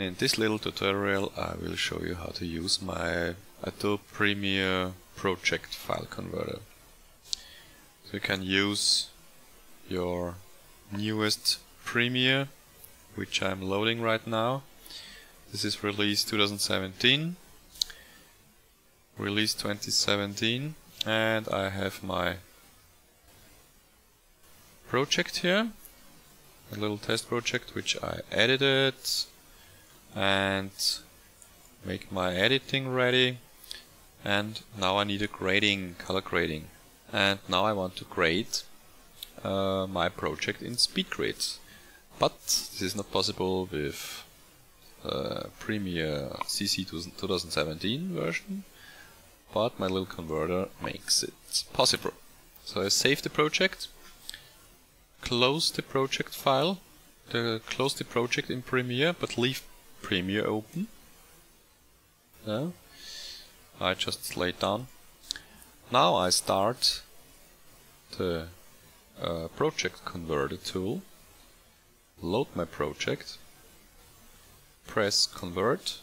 In this little tutorial I will show you how to use my Adobe Premiere project file converter. So you can use your newest Premiere which I'm loading right now. This is release 2017, release 2017 and I have my project here, a little test project which I edited and make my editing ready. And now I need a grading, color grading. And now I want to grade uh, my project in SpeedGrade but this is not possible with uh, Premiere CC 2017 version. But my little converter makes it possible. So I save the project, close the project file, the, close the project in Premiere but leave Premiere open. No. I just lay it down. Now I start the uh, project converter tool, load my project, press convert.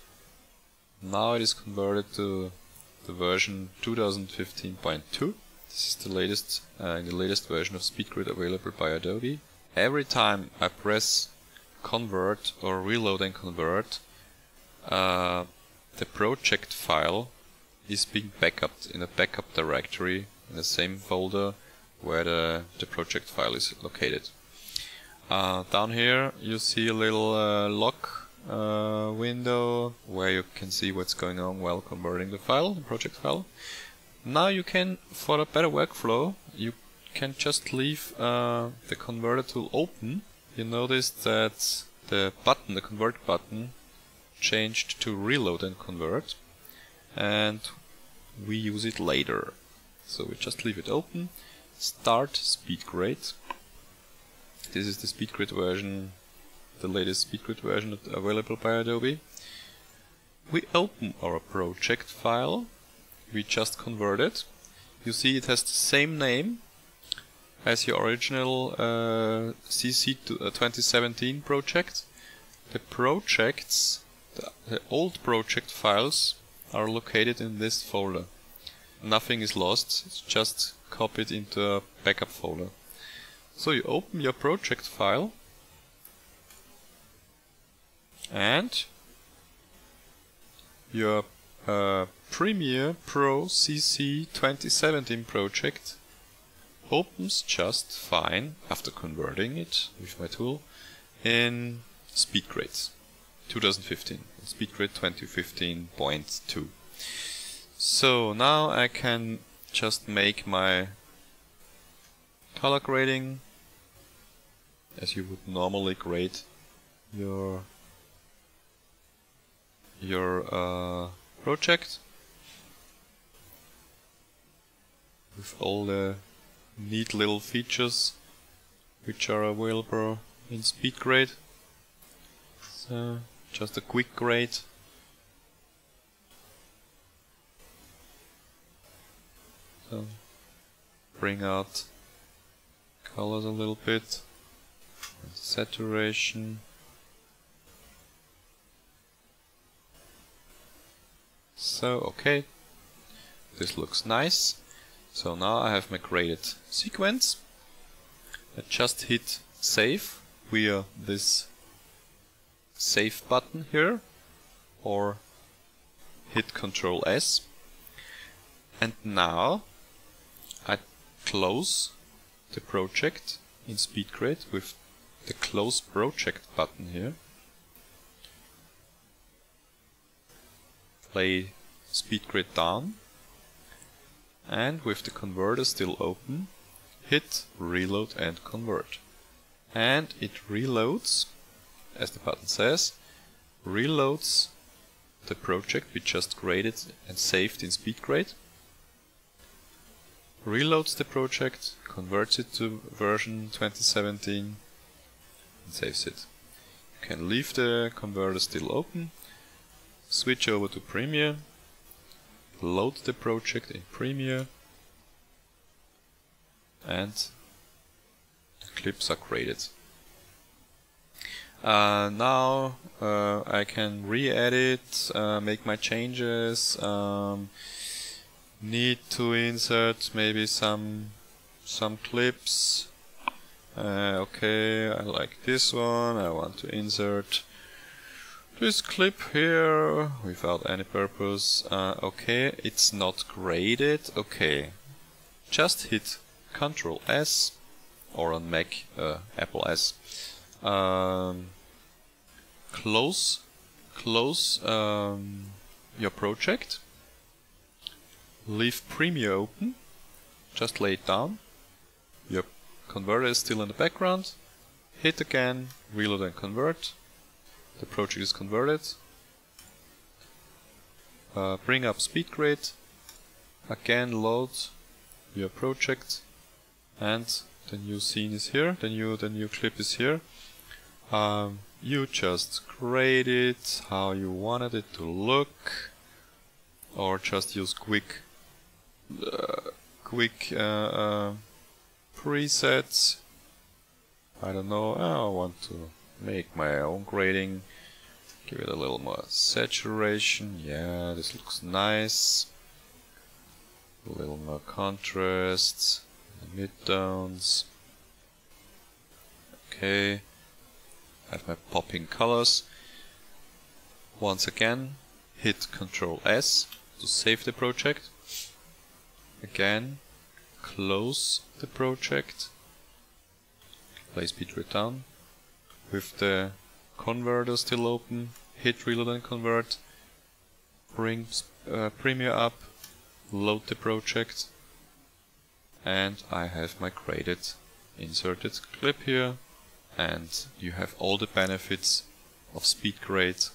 Now it is converted to the version 2015.2. This is the latest uh, the latest version of SpeedGrade available by Adobe. Every time I press convert or reload and convert, uh, the project file is being backupped in a backup directory in the same folder where the, the project file is located. Uh, down here you see a little uh, lock uh, window where you can see what's going on while converting the file, the project file. Now you can, for a better workflow, you can just leave uh, the converter tool open. You notice that the button, the convert button, changed to reload and convert and we use it later. So we just leave it open, start SpeedGrade. This is the SpeedGrade version, the latest SpeedGrade version available by Adobe. We open our project file, we just convert it. You see it has the same name as your original uh, CC 2017 uh, project. The projects the, the old project files are located in this folder. Nothing is lost, it's just copied into a backup folder. So you open your project file and your uh, Premiere Pro CC 2017 project opens just fine after converting it with my tool in SpeedGrades. 2015. SpeedGrade 2015.2. So now I can just make my color grading as you would normally grade your your uh, project with all the neat little features which are available in SpeedGrade. So just a quick grade. So bring out colors a little bit, saturation. So okay, this looks nice. So now I have my graded sequence. I just hit save via this save button here or hit Ctrl S. And now I close the project in SpeedGrade with the close project button here. Play SpeedGrade down and with the converter still open hit reload and convert and it reloads as the button says, reloads the project we just created and saved in SpeedGrade, reloads the project, converts it to version 2017 and saves it. You can leave the converter still open, switch over to Premiere, load the project in Premiere and the clips are created. Uh, now uh, I can re-edit, uh, make my changes, um, need to insert maybe some some clips. Uh, okay, I like this one, I want to insert this clip here without any purpose. Uh, okay, it's not graded. Okay, just hit Control S or on Mac uh, Apple S. Um, close, close um, your project. Leave Premiere open. Just lay it down. Your converter is still in the background. Hit again, reload and convert the project is converted. Uh, bring up SpeedGrade, again load your project, and the new scene is here, the new the new clip is here. Um, you just grade it how you wanted it to look, or just use quick uh, quick uh, uh presets. I don't know. I want to make my own grading. Give it a little more saturation. Yeah this looks nice. A little more contrast. Midtones. Okay. I have my popping colors. Once again hit Ctrl S to save the project. Again close the project. Play speed down with the converter still open, hit reload and convert, bring uh, Premiere up, load the project, and I have my graded inserted clip here, and you have all the benefits of SpeedGrade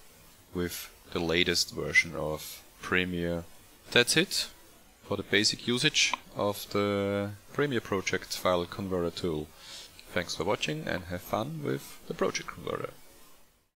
with the latest version of Premiere. That's it for the basic usage of the Premiere Project file converter tool. Thanks for watching and have fun with the project converter.